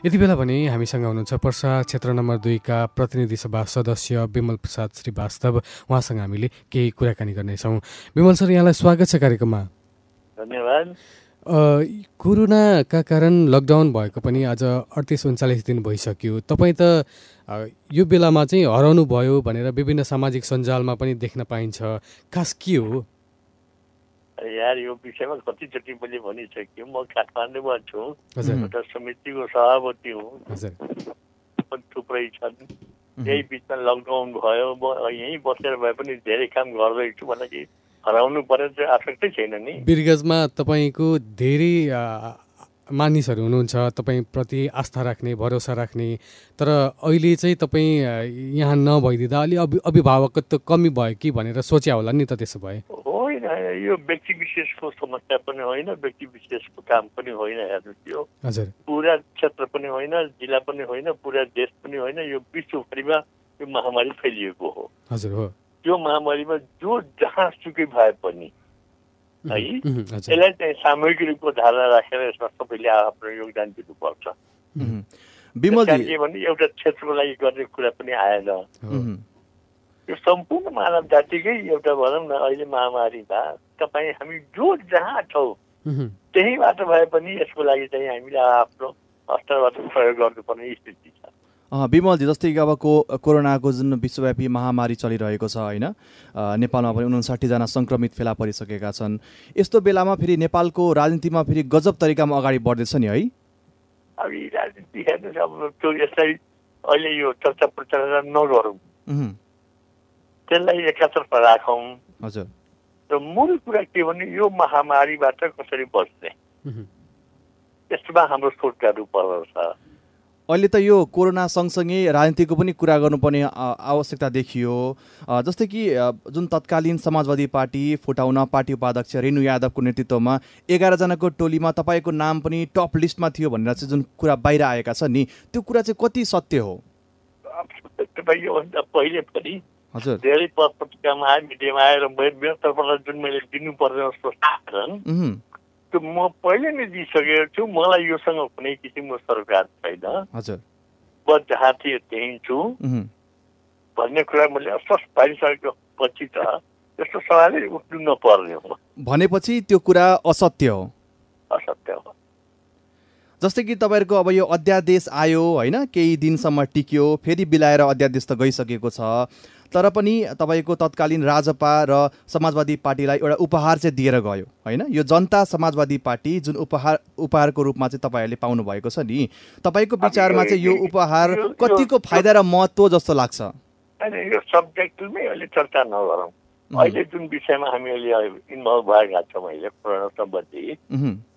यति बेला भने हामीसँग हुनुहुन्छ पर्सा क्षेत्र नम्बर दुईका प्रतिनिधि सभा सदस्य विमल प्रसाद श्रीवास्तव। उहाँसँग हामीले केही कुराकानी गर्नेछौँ। विमल सर यहाँलाई स्वागत छ कार्यक्रममा। धन्यवाद। कोरोनाका कारण लकडाउन भएको पनि आज अडतिस उन्चालिस दिन भइसक्यो। तपाईँ त यो बेलामा चाहिँ हराउनु भयो भनेर विभिन्न सामाजिक सञ्जालमा पनि देख्न पाइन्छ। खास के हो? यार यो विषयमा कतिचोटि मैले भनिसकेँ म काठमाडौँमा छु। एउटा समितिको सभापति हुँ। थुप्रै छन्। यही बिचमा लकडाउन भयो म यहीँ बसेर भए पनि धेरै काम गर्दैछु भन्दाखेरि हराउनु पऱ्यो चाहिँ आवश्यकै छैन नि। बिरगजमा तपाईँको धेरै मानिसहरू हुनुहुन्छ तपाईँप्रति आस्था राख्ने भरोसा राख्ने तर अहिले चाहिँ तपाईँ यहाँ नभइदिँदा अलि अभि अभिभावकत्व कमी भयो कि भनेर सोच्या होला नि त त्यसो भए। यो व्यक्ति विशेषको समस्या पनि होइन व्यक्ति विशेषको काम पनि होइन हेर्नुहोस् यो। पुरा क्षेत्र पनि होइन जिल्ला पनि होइन पुरा देश पनि होइन यो विश्वभरिमा यो महामारी फैलिएको हो। हजुर हो। त्यो महामारीमा जो जहाँसुकै भए पनि है यसलाई चाहिँ सामूहिक रूपको धारणा राखेर यसमा सबैले आफ्नो योगदान दिनुपर्छ। के भने एउटा क्षेत्रको लागि गर्ने कुरा पनि आएन। यो सम्पूर्ण मानव जातिकै एउटा भनौँ न अहिले महामारीमा तपाईँ हामी जो जहाँ छौँ त्यहीबाट भए पनि यसको लागि चाहिँ हामीले आफ्नो स्तरबाट प्रयोग गर्नुपर्ने स्थिति छ। विमलजी जस्तै कि अब को कोरोनाको जुन विश्वव्यापी महामारी चलिरहेको छ होइन? नेपालमा पनि उन्साठीजना सङ्क्रमित फेला परिसकेका छन्। यस्तो बेलामा फेरि नेपालको राजनीतिमा फेरि गजब तरिकामा अगाडि बढ्दैछ नि है? अब राजनीति हेर्नुहोस् अब त्यो यसलाई अहिले यो चर्चा प्रचार नगरौँ। त्यसलाई एकातर्फ राखौँ। हजुर। र मूल कुरा के भने यो महामारीबाट कसरी बच्ने? त्यसमा हाम्रो सोचहरू पर्दछ अहिले त यो कोरोना सँगसँगै राजनीतिको पनि कुरा गर्नुपर्ने आवश्यकता देखियो। जस्तै कि जुन तत्कालीन समाजवादी पार्टी फुटाउन पार्टी उपाध्यक्ष रेणु यादवको नेतृत्वमा एघारजनाको टोलीमा तपाईँको नाम पनि टप लिस्टमा थियो भनेर चाहिँ जुन कुरा बाहिर आएका छन् नि त्यो कुरा चाहिँ कति सत्य हो? पहिले पनि हजुर। धेरै पत्र पत्रिकामा आयो मिडियामा आएर मेरो तर्फबाट जुन मैले दिनुपर्ने जस्तो साधन। त्यो म पहिले नै दिइसकेको छु मलाई योसँग कुनै किसिमको सरकार छैन। हजुर। म जहाँ थिएँ त्यहीँ छु। भन्ने कुरा मैले अस्पष्ट पारिसकेको पछि त त्यस्तो सवालै उठ्नु नपर्ने हो। भनेपछि त्यो कुरा असत्य हो। असत्य हो। जस्तै कि तपाईँहरूको अब यो अध्यादेश आयो होइन? केही दिनसम्म टिक्यो फेरि बिलाएर अध्यादेश त गइसकेको छ। तर पनि तपाईँको तत्कालीन राजपा र समाजवादी पार्टीलाई एउटा उपहार चाहिँ दिएर गयो होइन? यो जनता समाजवादी पार्टी जुन उपहार उपहारको रूपमा चाहिँ तपाईँहरूले पाउनु भएको छ नि तपाईँको विचारमा चाहिँ यो उपहार कतिको फाइदा र महत्त्व जस्तो लाग्छ? यो सब्जेक्टमै अहिले चर्चा नगरौँ। अहिले जुन विषयमा हामी अहिले इन्भल्भ भएका छौँ अहिले।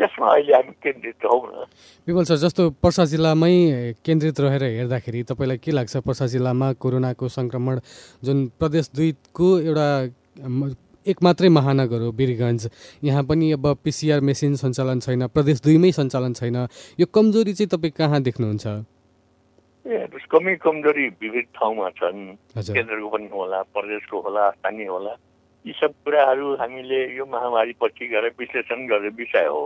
त्यसमा अहिले हामी केन्द्रित हौँ न। विमल सर जस्तो पर्सा जिल्लामै केन्द्रित रहेर हेर्दाखेरि तपाईँलाई के लाग्छ? पर्सा जिल्लामा कोरोनाको सङ्क्रमण जुन प्रदेश दुईको एउटा एक मात्रै महानगर हो वीरगञ्ज। यहाँ पनि अब पिसिआर मेसिन सञ्चालन छैन प्रदेश दुईमै सञ्चालन छैन। यो कमजोरी चाहिँ तपाईँ कहाँ देख्नुहुन्छ? ए कमी कमजोरी विविध ठाउँमा छन्। केन्द्रको पनि होला प्रदेशको होला स्थानीय होला। यी सब कुराहरू हामीले यो महामारी पछि गएर विश्लेषण गर्ने विषय हो।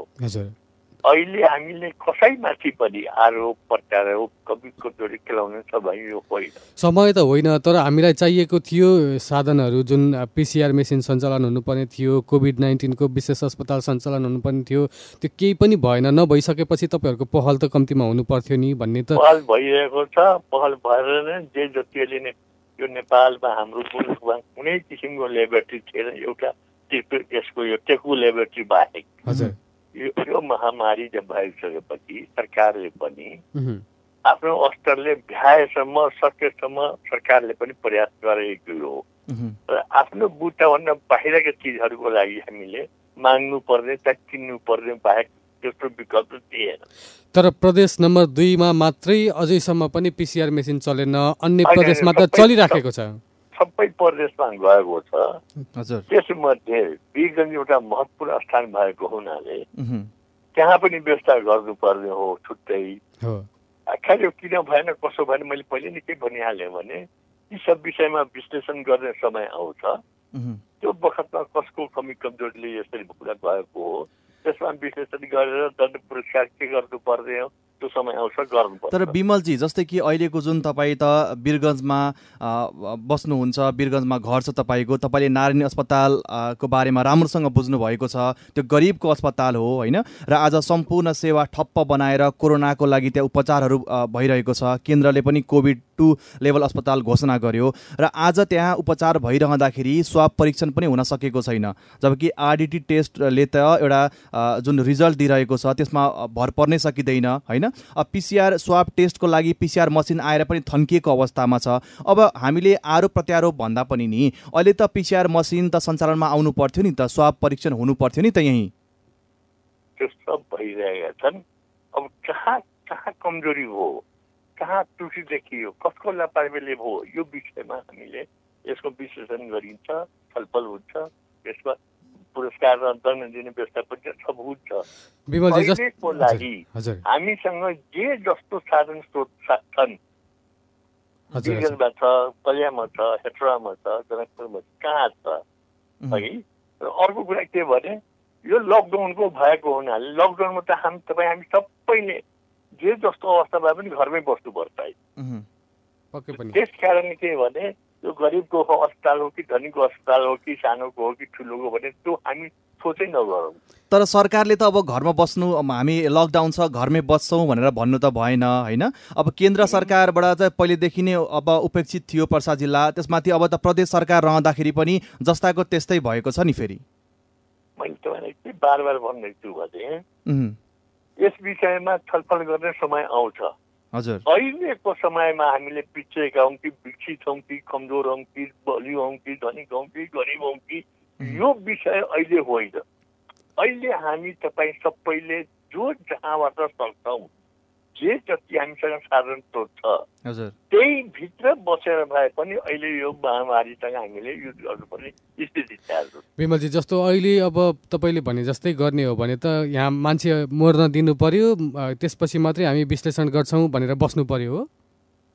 अहिले हामीले कसैमाथि पनि आरोप प्रत्यारोप कवि कमजोरी खेलाउने छ भने यो होइन। समय त होइन तर हामीलाई चाहिएको थियो साधनहरू जुन पिसिआर मेसिन सञ्चालन हुनुपर्ने थियो कोभिड नाइन्टिनको विशेष अस्पताल सञ्चालन हुनुपर्ने थियो त्यो केही पनि भएन। नभइसकेपछि तपाईँहरूको पहल त कम्तीमा हुनु पर्थ्यो नि भन्ने त पहल भइरहेको छ पहल भएर नै जे जतिले नै यो नेपालमा हाम्रो मुलुकमा कुनै किसिमको लेबोरेटरी थिएन एउटा यसको यो टेकु लेबोरेटरी बाहेक। यो यो महामारी जब भइसकेपछि सरकारले पनि आफ्नो स्तरले भ्याएसम्म सकेसम्म सरकारले पनि प्रयास गरेको हो। र आफ्नो बुट्टाभन्दा बाहिरका चिजहरूको लागि हामीले माग्नु पर्ने चाहिँ किन्नु पर्ने बाहेक त्यस्तो विकल्प थिएन तर प्रदेश नम्बर दुईमा मात्रै अझैसम्म पनि पिसिआर मेसिन चलेन अन्य प्रदेशमा त चलिराखेको छ। सबै प्रदेशमा गएको छ। हजुर। त्यसमध्ये वीरगञ्ज एउटा महत्त्वपूर्ण स्थान भएको हुनाले। त्यहाँ पनि व्यवस्था गर्नुपर्ने हो छुट्टै। हो। आखिर यो किन भएन कसो भएन मैले पहिले नै के भनिहालेँ भने यी सब विषयमा विश्लेषण गर्ने समय आउँछ। त्यो बखतमा कसको कमी कमजोरीले यसरी कुरा भएको हो? त्यसमा विश्लेषण गरेर दण्ड पुरस्कार के गर्नुपर्ने हो त्यो समय आउँछ गर्नुपर्छ। तर विमलजी जस्तै कि अहिलेको जुन तपाईँ त वीरगन्जमा बस्नुहुन्छ वीरगन्जमा घर छ तपाईँको तपाईँले नारायणी अस्पताल अ, को बारेमा राम्रोसँग बुझ्नु भएको छ त्यो गरिबको अस्पताल हो होइन? र आज सम्पूर्ण सेवा ठप्प बनाएर कोरोनाको लागि त्यहाँ उपचारहरू भइरहेको छ। केन्द्रले पनि कोभिड टू लेभल अस्पताल घोषणा गर्यो। र आज त्यहाँ उपचार भइरहँदाखेरि स्वाब परीक्षण पनि हुन सकेको छैन। जबकि आरडिटी टेस्टले त एउटा जुन रिजल्ट दिइरहेको छ त्यसमा भर पर्नै सकिँदैन होइन? पिसिआर स्वाब टेस्टको लागि पिसिआर मसिन आएर पनि थन्किएको अवस्थामा छ। अब हामीले आरोप प्रत्यारोप भन्दा पनि नि अहिले त पिसिआर मसिन त सञ्चालनमा आउनु पर्थ्यो नि त स्वाब परीक्षण हुनु पर्थ्यो नि त यहीँ। त्यो सब भइरहेका छन्। अब कहाँ कहाँ कमजोरी भयो? कहाँ त्रुटि देखियो? कसको लापरवाहीले भयो? यो विषयमा हामीले यसको विश्लेषण गरिन्छ छलफल हुन्छ। यसमा पुरस्कार र दण्ड दिने व्यवस्था पनि छ, सब हुन्छ। विमलजी जस अहिलेको हजुर लागि हामीसँग जे जस्तो साधन स्रोत छन्। छ कल्यामा छ हेटरामा छ जनकपुरमा छ, कहाँ छ? है? र अर्को कुरा के भने यो लकडाउनको भएको हुनाले लकडाउनमा त हामी तपाईँ हामी सबैले जे जस्तो अवस्था भए पनि घरमै बस्नुपर्छ है। त्यस कारण के भने यो गरिबको हो अस्पताल हो कि धनीको अस्पताल हो कि सानोको हो कि ठुलोको भने त्यो हामी सोचै नगरौँ। तर सरकारले त अब घरमा बस्नु हामी लकडाउन छ घरमै बस्छौँ भनेर भन्नु त भएन होइन? अब केन्द्र सरकारबाट चाहिँ पहिलेदेखि नै अब उपेक्षित थियो पर्सा जिल्ला त्यसमाथि अब त प्रदेश सरकार रहँदाखेरि पनि जस्ताको त्यस्तै भएको छ नि फेरि। मैले तपाईँलाई के बार बार भन्दैछु भने। यस विषयमा छलफल गर्ने समय आउँछ। हजुर। अहिलेको समयमा हामीले पिछेका हौँ कि विकसित हौँ कि कमजोर हौँ कि बलियो हौँ कि धनिक हौँ कि गरिब हौँ कि यो विषय अहिले होइन। अहिले हामी तपाईँ सबैले जो जहाँबाट सक्छौँ जे जति हामीसँग साधन स्रोत छ त्यही भित्र बसेर भए पनि अहिले यो महामारीसँग हामीले युद्ध गर्नुपर्ने स्थिति विमलजी जस्तो अहिले अब तपाईँले भने जस्तै गर्ने हो भने त यहाँ मान्छे मर्न दिनु पर्यो त्यसपछि मात्रै हामी विश्लेषण गर्छौँ भनेर बस्नु पर्यो हो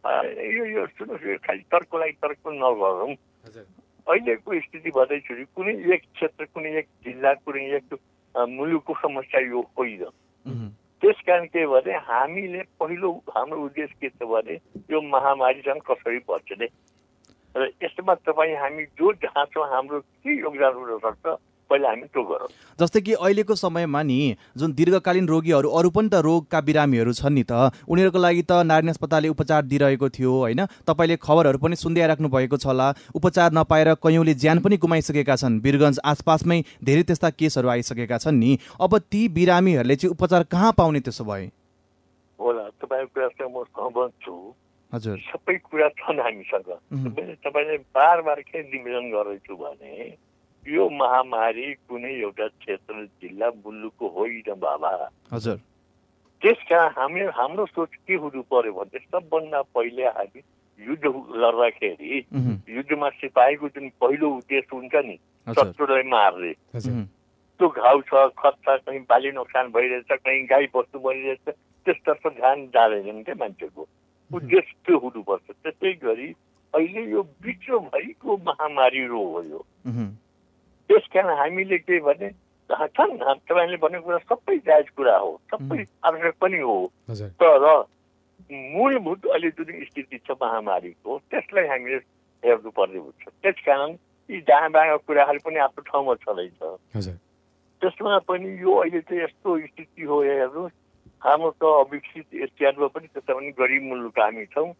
यो यो सुन्नुहोस् यो खालि तर्कको लागि तर्क नगरौँ। हजुर। अहिलेको स्थिति भन्दैछु कुनै एक क्षेत्र कुनै एक जिल्ला कुनै एक मुलुकको समस्या यो होइन। त्यस कारण के भने हामीले पहिलो हाम्रो उद्देश्य के छ भने यो महामारीसँग कसरी बच्ने र यसमा तपाईँ हामी जो जहाँ छौँ हाम्रो के योगदान हुन सक्छ पहिला हामी त्यो गरौँ। जस्तै कि अहिलेको समयमा नि जुन दीर्घकालीन रोगीहरू अरू पनि त रोगका बिरामीहरू छन् नि त उनीहरूको लागि त नारायण अस्पतालले उपचार दिइरहेको थियो होइन? तपाईँले खबरहरू पनि सुन्दै आइराख्नु भएको छ होला। उपचार नपाएर कैयौँले ज्यान पनि गुमाइसकेका छन्। वीरगन्ज आसपासमै धेरै त्यस्ता केसहरू आइसकेका छन् नि। अब ती बिरामीहरूले चाहिँ उपचार कहाँ पाउने त्यसो भए? होला तपाईँको कुरासँग म सहमत छु। हजुर। सबै कुरा छन् हामीसँग। तपाईँले बार बार के निवेदन गर्दैछु भने यो महामारी कुनै एउटा क्षेत्र जिल्ला मुलुकको होइन बाबा। हजुर। त्यस कारण हामी हाम्रो सोच के हुनु पर्यो भने सबभन्दा पहिले हामी युद्ध लड्दाखेरि युद्धमा सिपाहीको जुन पहिलो उद्देश्य हुन्छ नि शत्रुलाई मार्ने। त्यो घाउ छ खत छ कहीँ बाली नोक्सान भइरहेछ कहीँ गाई बस्तु मरिरहेछ त्यसतर्फ ध्यान जाँदैनन् क्या मान्छेको। उद्देश्य त्यो हुनुपर्छ। त्यसै गरी अहिले यो विश्वभरिको महामारी रोग हो यो त्यस कारण हामीले के भने छन् तपाईँले भनेको कुरा सबै जायज कुरा हो सबै आवश्यक पनि हो। तर मूलभूत अहिले जुन स्थिति छ महामारीको त्यसलाई हामीले हेर्नुपर्ने हुन्छ। त्यस कारण यी जहाँ कुराहरू पनि आफ्नो ठाउँमा छँदैछ। त्यसमा पनि यो अहिले चाहिँ यस्तो स्थिति हो हेर्नुहोस्। हाम्रो त अविकसित एसियामा पनि त्यसमा पनि गरिब मुलुक हामी छौँ।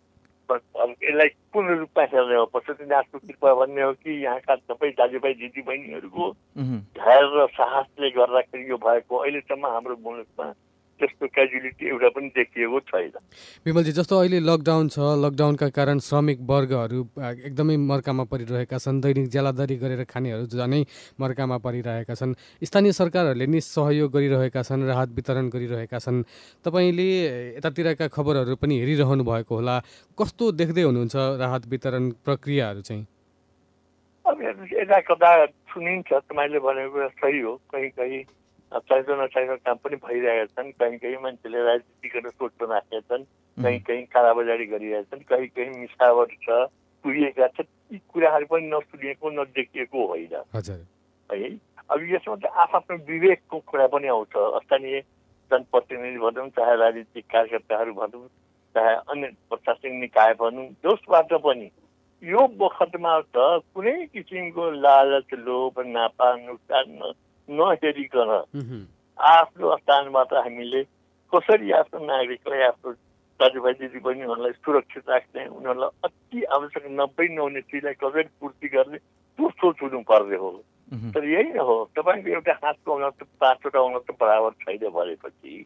अब यसलाई पूर्ण रूपमा हेर्ने हो पशुपतिनाथको कृपा भन्ने हो कि यहाँका सबै दाजुभाइ दिदीबहिनीहरूको धैर्य र साहसले गर्दाखेरि यो भएको अहिलेसम्म हाम्रो मुलुकमा त्यस्तो क्याजुलिटी एउटा पनि देखिएको छैन। विमलजी जस्तो अहिले लकडाउन छ लकडाउनका कारण श्रमिक वर्गहरू एकदमै मर्कामा परिरहेका छन्। दैनिक ज्यालादारी गरेर खानेहरू झनै मर्कामा परिरहेका छन्। स्थानीय सरकारहरूले नि सहयोग गरिरहेका छन् राहत वितरण गरिरहेका छन्। तपाईँले यतातिरका खबरहरू पनि हेरिरहनु भएको होला। कस्तो देख्दै हुनुहुन्छ राहत वितरण प्रक्रियाहरू चाहिँ? अब यता कता सुनिन्छ तपाईँले भनेको सही हो। कहीँ कहीँ चाहिँदो नचाहिँदो काम पनि भइरहेका छन् कहीँ कहीँ मान्छेले राजनीति गरेर सोच बनाएका छन् कहीँ कहीँ कालाबजारी गरिरहेका छन् कहीँ कहीँ मिसावट छ पुगेका छन् यी कुराहरू पनि नसुनिएको नदेखिएको होइन है अब यसमा त आफ्नो विवेकको कुरा पनि आउँछ स्थानीय जनप्रतिनिधि भनौँ चाहे राजनीतिक कार्यकर्ताहरू भनौँ चाहे अन्य प्रशासनिक निकाय भनौँ जसबाट पनि यो बखतमा त कुनै किसिमको लालच लोभ नापा नुकसान नहेरिकन आफ्नो स्थानबाट हामीले कसरी आफ्नो नागरिकलाई आफ्नो दाजुभाइ दिदीबहिनीहरूलाई सुरक्षित राख्ने उनीहरूलाई अति आवश्यक नब्बे नहुने चिजलाई कसरी पूर्ति गर्ने त्यो सोच हुनु पर्ने हो। तर यही न हो तपाईँको एउटा हातको त पाँचवटा औँला त बराबर छैन भनेपछि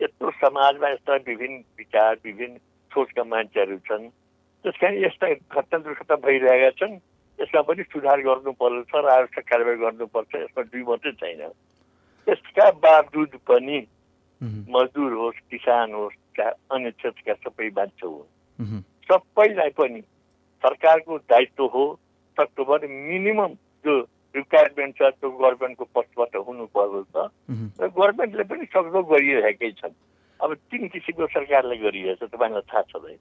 यत्रो समाजमा यस्ता विभिन्न विचार विभिन्न सोचका मान्छेहरू छन्। त्यस कारण यस्ता घटना दुर्घटना भइरहेका छन्। यसमा पनि सुधार गर्नु पर्छ र आवश्यक कारवाही गर्नुपर्छ यसमा दुई मात्रै छैन। यसका बावजुद पनि मजदुर होस् किसान होस् अन्य क्षेत्रका सबै मान्छे उहुँ, सबैलाई पनि सरकारको दायित्व हो सक्दोभर मिनिमम जो रिक्वायरमेन्ट छ त्यो गभर्मेन्टको पक्षबाट हुनु पर्दो छ। उहुँ, र गभर्मेन्टले पनि सक्दो गरिरहेकै छन्। अब तिन किसिमको सरकारले गरिरहेछ तपाईँलाई थाहा छँदै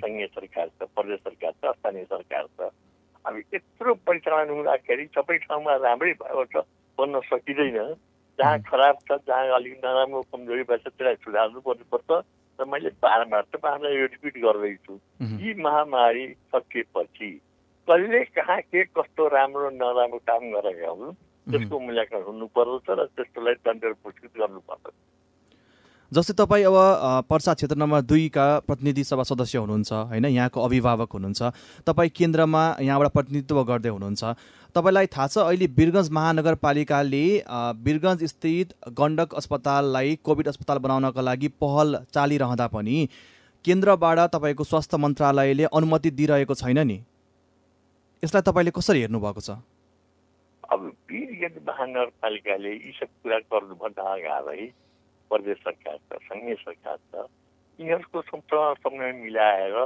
सङ्घीय सरकार छ प्रदेश सरकार छ स्थानीय सरकार छ। अब यत्रो परिचालन हुँदाखेरि सबै ठाउँमा राम्रै भएको छ भन्न सकिँदैन। जहाँ खराब छ जहाँ अलिक नराम्रो कमजोरी भएछ त्यसलाई सुधार्नु पर्नुपर्छ र मैले बारम्बार तपाईँहरूलाई यो रिपिट गर्दैछु। यी महामारी सकिएपछि कहिले कहाँ के कस्तो राम्रो नराम्रो काम गरेका हुन् त्यसको मूल्याङ्कन हुनु पर्दछ र त्यसकोलाई दण्ड पुरस्कृत गर्नुपर्छ जस्तै तपाईँ अब पर्सा क्षेत्र नम्बर दुईका प्रतिनिधि सभा सदस्य हुनुहुन्छ होइन? यहाँको अभिभावक हुनुहुन्छ। तपाईँ केन्द्रमा यहाँबाट प्रतिनिधित्व गर्दै हुनुहुन्छ। तपाईँलाई थाहा छ अहिले वीरगञ्ज महानगरपालिकाले अ, वीरगञ्ज स्थित गण्डक अस्पताललाई कोभिड अस्पताल बनाउनका लागि पहल चालिरहँदा पनि केन्द्रबाट तपाईँको स्वास्थ्य मन्त्रालयले अनुमति दिइरहेको छैन नि। यसलाई तपाईँले कसरी हेर्नुभएको छ? अब वीरगञ्ज महानगरपालिकाले यी सब कुरा गर्नुभन्दा अगाडि प्रदेश सरकार छ सङ्घीय सरकार छ यिनीहरूको सम्पूर्ण समन्वय मिलाएर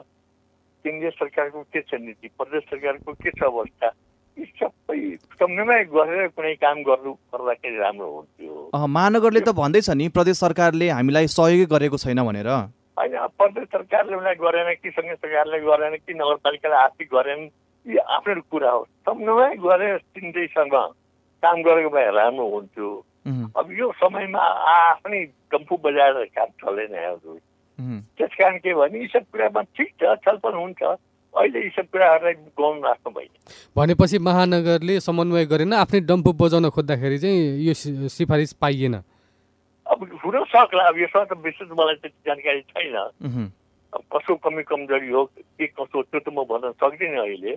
केन्द्रीय सरकारको के छ नीति प्रदेश सरकारको के छ अवस्था यी सबै समन्वय गरेर कुनै काम गर्नु पर्दाखेरि राम्रो हुन्थ्यो महानगरले त भन्दैछ नि प्रदेश सरकारले हामीलाई सहयोगै गरेको छैन भनेर। होइन प्रदेश सरकारले उसलाई गरेन कि सङ्घीय सरकारले गरेन कि नगरपालिकाले आफै गरेन यी आफ्नो कुरा हो। समन्वय गरेर तिनटैसँग काम गरेको भए राम्रो हुन्थ्यो। अब यो समयमा आफ्नै डम्फु बजाएर काम चलेन हजुर। उहुँ, त्यस कारण के भने यी सब कुरामा ठिक छ छलफल हुन्छ। अहिले यी सब कुराहरूलाई गौन राख्नु भएन। भनेपछि महानगरले समन्वय गरेन आफ्नै डम्फु बजाउन खोज्दाखेरि चाहिँ यो सिफारिस पाइएन। अब हुन सक्ला अब यसमा त विशेष मलाई त्यति जानकारी छैन। अब कसो कमी कमजोरी हो के कसो त्यो त म भन्न सक्दिनँ अहिले।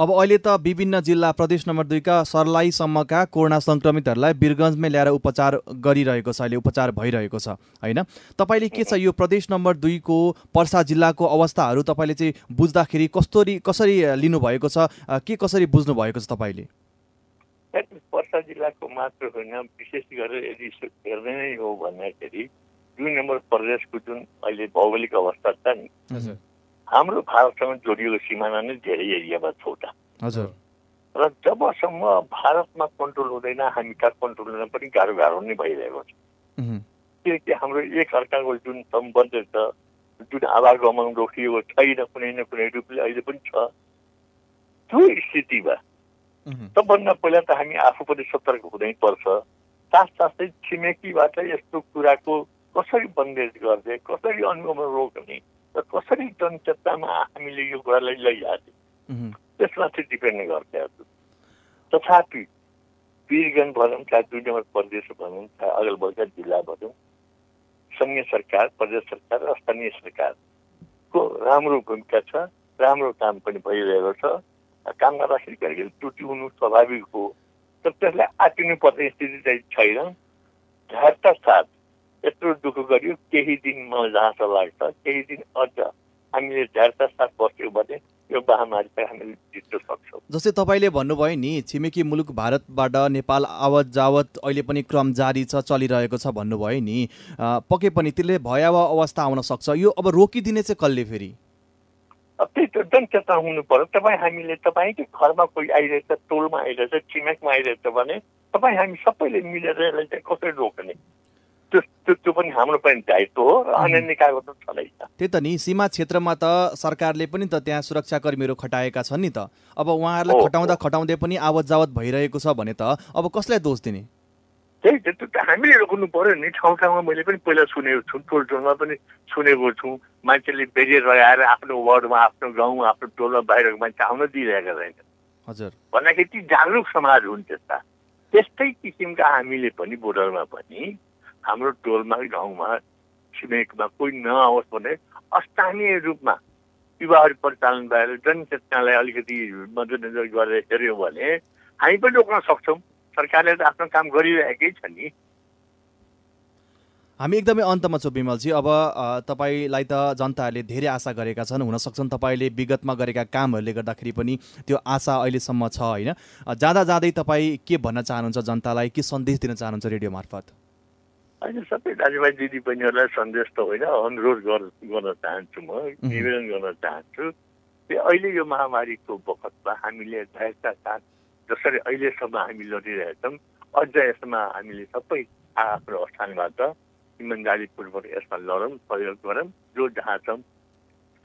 अब अहिले त विभिन्न जिल्ला प्रदेश नम्बर दुईका सर्लाहीसम्मका कोरोना सङ्क्रमितहरूलाई वीरगञ्जमै ल्याएर उपचार गरिरहेको छ अहिले उपचार भइरहेको छ होइन? तपाईँले के छ यो प्रदेश नम्बर दुईको पर्सा जिल्लाको अवस्थाहरू तपाईँले चाहिँ बुझ्दाखेरि कस्तरी कसरी लिनुभएको छ के कसरी बुझ्नु भएको छ तपाईँले? पर्सा जिल्लाको मात्र होइन विशेष गरेर यदि हेर्ने नै हो भन्दाखेरि दुई नम्बर प्रदेशको जुन अहिले भौगोलिक अवस्था छ नि हजुर। हाम्रो भारतसँग जोडिएको सिमाना नै धेरै एरियामा छोटा हजुर। र जबसम्म भारतमा कन्ट्रोल हुँदैन हामी कहाँ कन्ट्रोल हुन पनि गाह्रो गाह्रो नै भइरहेको छ। किनकि हाम्रो एक अर्काको जुन सम्बन्ध छ जुन आवागमन रोकिएको छैन कुनै न कुनै रूपले अहिले पनि छ त्यो स्थितिमा सबभन्दा पहिला त हामी आफू पनि सतर्क हुनै पर्छ। साथसाथै छिमेकीबाट यस्तो कुराको कसरी बन्देज गर्ने कसरी अनुगमन रोक्ने र कसरी जनचेतनामा हामीले यो कुरालाई उहुँ, त्यसमाथि डिपेन्ड गर्छ हजुर तथापि वीरगञ्ज भनौँ चाहे दुई नम्बर प्रदेश भनौँ चाहे अगल बगलका जिल्ला भनौँ सङ्घीय सरकार प्रदेश सरकार र स्थानीय सरकारको राम्रो भूमिका छ राम्रो काम पनि भइरहेको छ काम गर्दाखेरि कहिले त्रुटि हुनु स्वाभाविक हो तर त्यसलाई आटिनु पर्ने स्थिति चाहिँ छैन झ्याट्टा साथ यत्रो दुःख गरियो। केही दिन मलाई जहाँसम्म लाग्छ केही दिन अझ। हामीले झ्याट्टा साथ बस्यौँ भने यो महामारीलाई हामीले जित्न सक्छौँ। जस्तै तपाईँले भन्नुभयो नि छिमेकी मुलुक भारतबाट नेपाल आवत जावत अहिले पनि क्रम जारी छ चलिरहेको छ भन्नुभयो नि। पक्कै पनि त्यसले भयावह अवस्था आउन सक्छ। यो अब रोकिदिने चाहिँ कसले फेरि? अब त्यही त जनचेतना हुनु पर्यो। तपाईँ हामीले तपाईँकै घरमा कोही आइरहेछ टोलमा आइरहेछ छिमेकमा आइरहेछ भने तपाईँ हामी सबैले मिलेर यसलाई चाहिँ कसरी रोक्ने? त्यो त्यो त्यो पनि हाम्रो पनि दायित्व हो र अन्य निकायको त त्यही त नि सीमा क्षेत्रमा त सरकारले पनि त त्यहाँ सुरक्षाकर्मीहरू खटाएका छन् नि त। अब उहाँहरूलाई खटाउँदा खटाउँदै पनि आवत जावत भइरहेको छ भने त अब कसलाई दोष दिने? त्यही त्यो त हामीले रोक्नु पर्यो नि ठाउँ ठाउँमा मैले पनि पहिला सुनेको छु टोल टोलमा पनि सुनेको छु। मान्छेले बेरियर लगाएर आफ्नो वार्डमा आफ्नो गाउँमा आफ्नो टोलमा बाहिरको मान्छे आउन दिइरहेका छैन। हजुर। भन्दाखेरि ती जागरुक समाज हुन् त्यस्ता। त्यस्तै किसिमका हामीले पनि बोर्डरमा पनि हाम्रो टोलमा गाउँमा छिमेकमा कोही नआओस् भने स्थानीय रूपमा युवाहरू परिचालन भएर जनचेतनालाई अलिकति मध्यनजर गरेर हेऱ्यौँ भने हामी पनि रोक्न सक्छौँ। सरकारले त आफ्नो काम गरिरहेकै छ नि। हामी एकदमै अन्तमा छौँ विमलजी। अब तपाईँलाई त जनताहरूले धेरै आशा गरेका छन् हुन सक्छन् तपाईँले विगतमा गरेका कामहरूले गर्दाखेरि पनि त्यो आशा अहिलेसम्म छ होइन? जाँदा जाँदै तपाईँ के भन्न चाहनुहुन्छ जनतालाई के सन्देश दिन चाहनुहुन्छ रेडियो मार्फत अहिले सबै दाजुभाइ दिदीबहिनीहरूलाई सन्देश त होइन अनुरोध गर- गर्न चाहन्छु म निवेदन गर्न चाहन्छु। कि अहिले यो महामारीको बखतमा हामीले धैर्यका साथ जसरी अहिलेसम्म हामी लडिरहेछौँ अझ यसमा हामीले सबै आफ्नो स्थानबाट इमान्दारीपूर्वक यसमा लडौँ प्रयोग गरौँ। जो जहाँ छौँ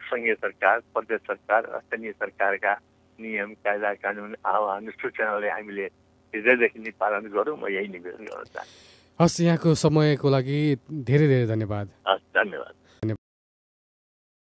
सङ्घीय सरकार प्रदेश सरकार स्थानीय सरकारका नियम कायदा कानुन आह्वान सूचनालाई हामीले हृदयदेखि नै पालन गरौँ म यही निवेदन गर्न चाहन्छु। हस् यहाँको समयको लागि धेरै धेरै धन्यवाद। हस् धन्यवाद।